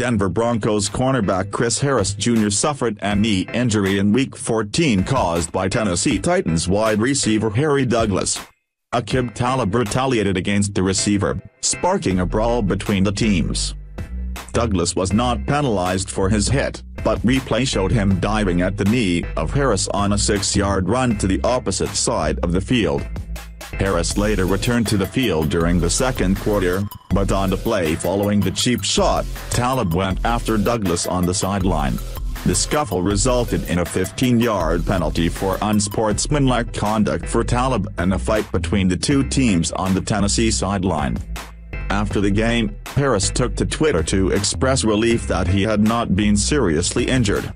Denver Broncos cornerback Chris Harris Jr. suffered a knee injury in Week 14 caused by Tennessee Titans wide receiver Harry Douglas. Aqib Talib retaliated against the receiver, sparking a brawl between the teams. Douglas was not penalized for his hit, but replay showed him diving at the knee of Harris on a six-yard run to the opposite side of the field. Harris later returned to the field during the second quarter, but on the play following the cheap shot, Talib went after Douglas on the sideline. The scuffle resulted in a 15-yard penalty for unsportsmanlike conduct for Talib and a fight between the two teams on the Tennessee sideline. After the game, Harris took to Twitter to express relief that he had not been seriously injured.